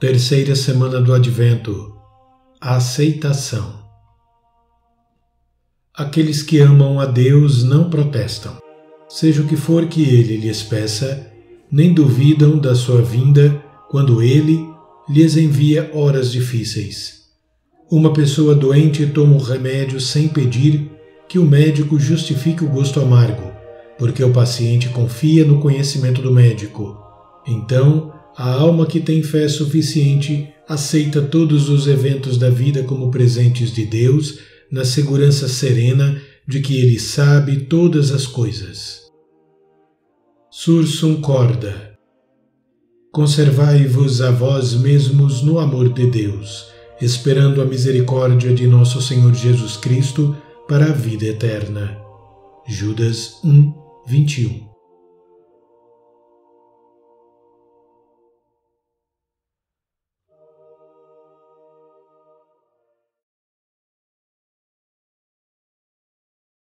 Terceira semana do Advento. A aceitação. Aqueles que amam a Deus não protestam, seja o que for que ele lhes peça, nem duvidam da sua vinda quando ele lhes envia horas difíceis. Uma pessoa doente toma o remédio sem pedir que o médico justifique o gosto amargo, porque o paciente confia no conhecimento do médico. Então, a alma que tem fé suficiente aceita todos os eventos da vida como presentes de Deus, na segurança serena de que Ele sabe todas as coisas. Sursum corda. Conservai-vos a vós mesmos no amor de Deus, esperando a misericórdia de nosso Senhor Jesus Cristo para a vida eterna. Judas 1, 21